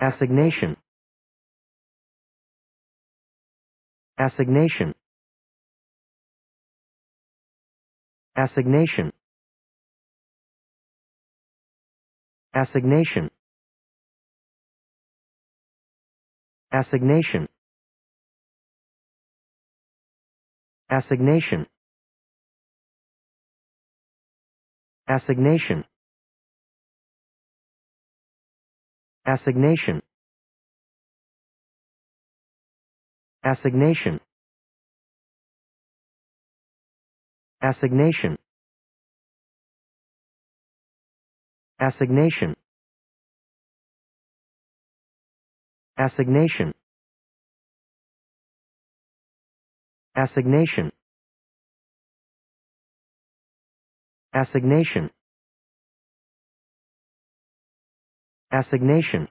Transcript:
assignation. Assignation. Assignation. Assignation. Assignation. Assignation. Assignation assignation. Assignation. Assignation. Assignation. Assignation. Assignation. Assignation assignation